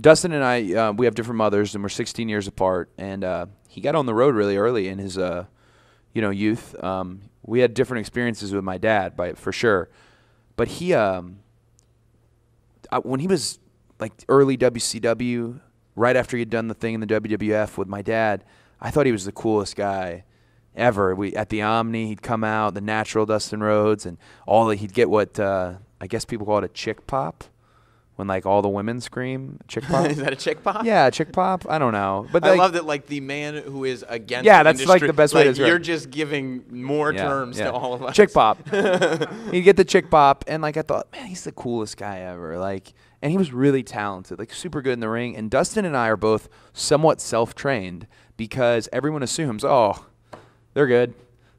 Dustin and I, uh, we have different mothers, and we're 16 years apart. And uh, he got on the road really early in his, uh, you know, youth. Um, we had different experiences with my dad, by for sure. But he, um, I, when he was like early WCW, right after he'd done the thing in the WWF with my dad, I thought he was the coolest guy ever. We at the Omni, he'd come out, the natural Dustin Rhodes, and all the, he'd get what uh, I guess people call it a chick pop, when like all the women scream chick pop. is that a chick pop? yeah, chick pop. I don't know, but I like, love that, like the man who is against. Yeah, the that's, like, the best way to like, You're just giving more Yeah, terms yeah. to all of us. Chick pop. He'd get the chick pop, and like I thought, man, he's the coolest guy ever. Like, and he was really talented, like super good in the ring. And Dustin and I are both somewhat self-trained because everyone assumes, oh, they're good,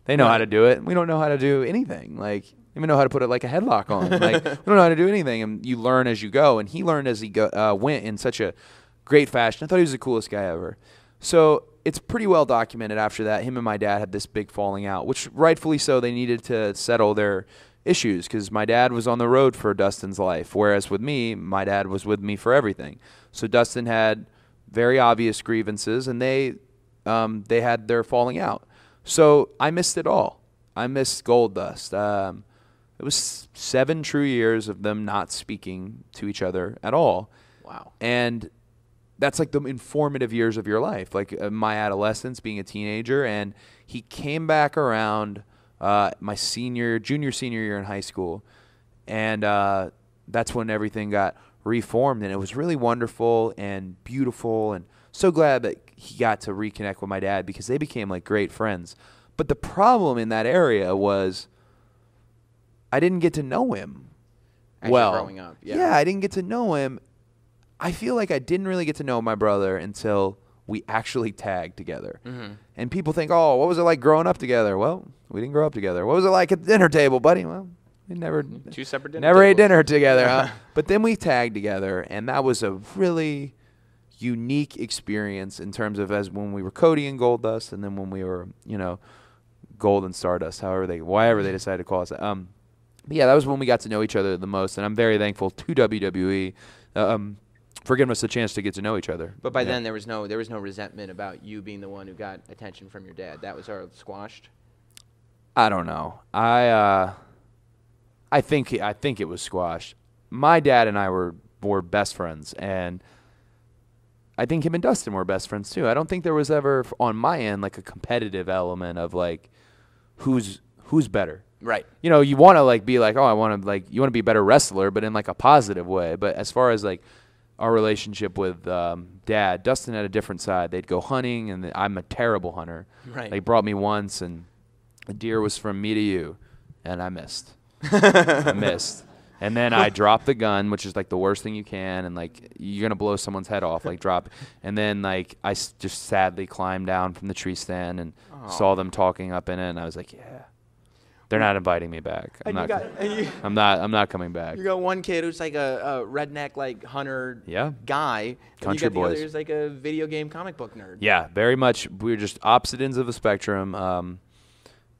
they know how to do it. We don't know how to do anything. Like, even know how to put it like a headlock on. like, we don't know how to do anything, and you learn as you go. And he learned as he go, uh, went in such a great fashion. I thought he was the coolest guy ever. So it's pretty well documented after that. Him and my dad had this big falling out, which rightfully so. They needed to settle their issues because my dad was on the road for Dustin's life, whereas with me, my dad was with me for everything. So Dustin had very obvious grievances, and they um, they had their falling out. So I missed it all. I missed Goldust. Um, it was seven true years of them not speaking to each other at all Wow. and that's like the informative years of your life like uh, my adolescence being a teenager and he came back around uh, my senior junior senior year in high school and uh, that's when everything got reformed and it was really wonderful and beautiful and so glad that he got to reconnect with my dad because they became like great friends but the problem in that area was i didn't get to know him As well growing up, yeah. I didn't get to know him. I feel like I didn't really get to know my brother until we actually tagged together. Mm-hmm. And people think, "Oh, what was it like growing up together?" Well, we didn't grow up together. What was it like at the dinner table, buddy? Well, we never Two separate dinner never ate dinner together, huh? But then we tagged together, and that was a really unique experience in terms of as when we were Cody and Goldust, and then when we were, you know, Gold and Stardust, however they, whatever they decided to call us. Um, but yeah, that was when we got to know each other the most, and I'm very thankful to WWE um, for giving us the chance to get to know each other. But by Yeah. then there was no there was no resentment about you being the one who got attention from your dad. That was all squashed. I don't know. I uh, I think I think it was squashed. My dad and I were were best friends, and I think him and Dustin were best friends too. I don't think there was ever on my end like a competitive element of like who's who's better. Right. You know, you want to like be like, oh, I want to like you want to be a better wrestler, but in like a positive way. But as far as like our relationship with um, dad, Dustin had a different side. They'd go hunting, and I'm a terrible hunter. Right. They brought me once, and the deer was from me to you, and I missed. I missed. And then I dropped the gun, which is like the worst thing you can, and like you're gonna blow someone's head off, like drop. And then like I s- just sadly climbed down from the tree stand and saw them talking up in it, and I was like, yeah, they're not inviting me back. I'm not. got you, I'm not. I'm not coming back. you got one kid who's like a, a redneck like hunter Yeah. guy. and Country you got the other boys. who's like a video game comic book nerd. Yeah, very much. We are just opposite ends of the spectrum. Um,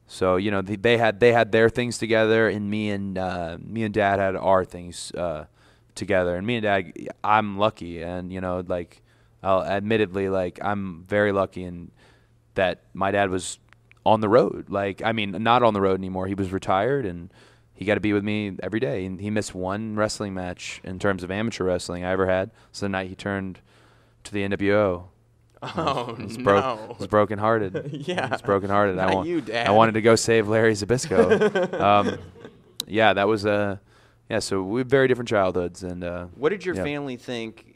so you know, they, they had they had their things together, and me and uh, me and Dad had our things uh, together. And me and Dad, I'm lucky, and you know, like, I'll admittedly, like, I'm very lucky in that my dad was on the road. Like, I mean, not on the road anymore. He was retired, and he got to be with me every day. And he missed one wrestling match in terms of amateur wrestling I ever had. So the night he turned to the NWO. Oh was no. broke, was broken hearted. Yeah. was broken hearted. I, Not wa- you, Dad. I wanted to go save Larry Zbyszko. um, yeah, that was uh, yeah. So we have very different childhoods, and uh, What did your Yeah. family think